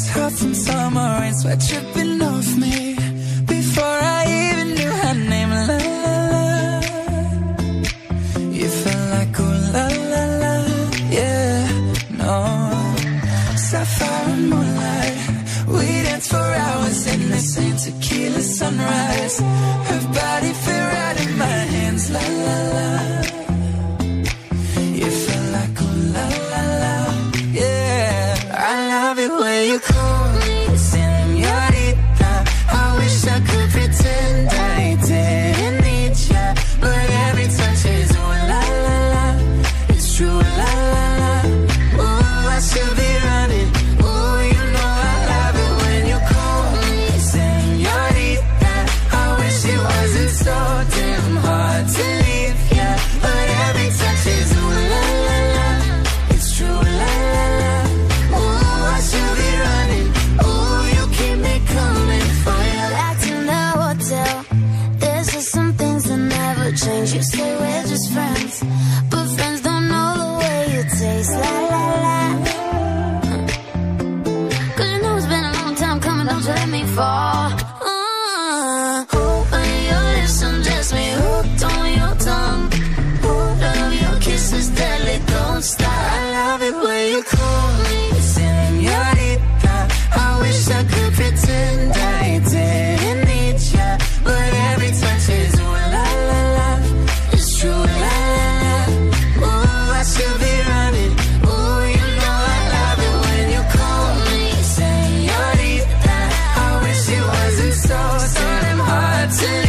was hot from summer rain, sweat dripping off me. Before I even knew her name, la la la. You felt like oh la la la, yeah, no. Sapphire moonlight, we danced for hours in the same tequila. you come. change, you stay with to